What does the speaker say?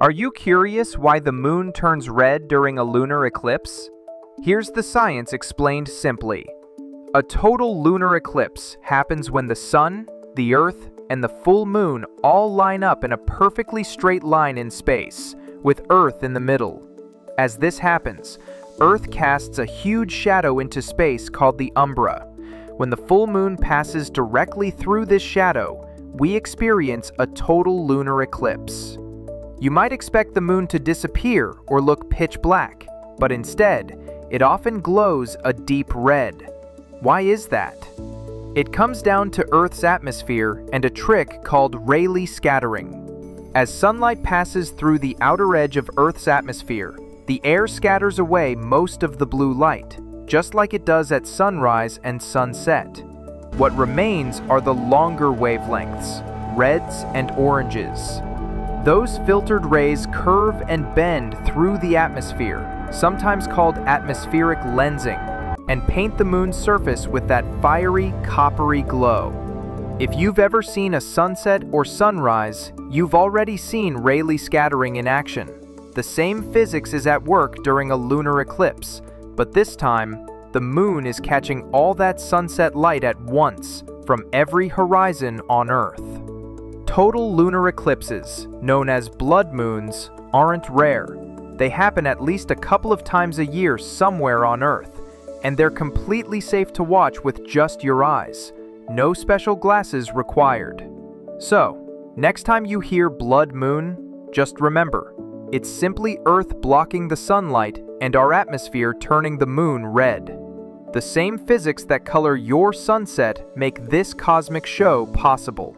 Are you curious why the moon turns red during a lunar eclipse? Here's the science explained simply. A total lunar eclipse happens when the sun, the earth, and the full moon all line up in a perfectly straight line in space, with Earth in the middle. As this happens, Earth casts a huge shadow into space called the umbra. When the full moon passes directly through this shadow, we experience a total lunar eclipse. You might expect the moon to disappear or look pitch black, but instead, it often glows a deep red. Why is that? It comes down to Earth's atmosphere and a trick called Rayleigh scattering. As sunlight passes through the outer edge of Earth's atmosphere, the air scatters away most of the blue light, just like it does at sunrise and sunset. What remains are the longer wavelengths, reds and oranges. Those filtered rays curve and bend through the atmosphere, sometimes called atmospheric lensing, and paint the moon's surface with that fiery, coppery glow. If you've ever seen a sunset or sunrise, you've already seen Rayleigh scattering in action. The same physics is at work during a lunar eclipse, but this time, the moon is catching all that sunset light at once from every horizon on Earth. Total lunar eclipses, known as blood moons, aren't rare. They happen at least a couple of times a year somewhere on Earth, and they're completely safe to watch with just your eyes. No special glasses required. So, next time you hear blood moon, just remember, it's simply Earth blocking the sunlight and our atmosphere turning the moon red. The same physics that color your sunset make this cosmic show possible.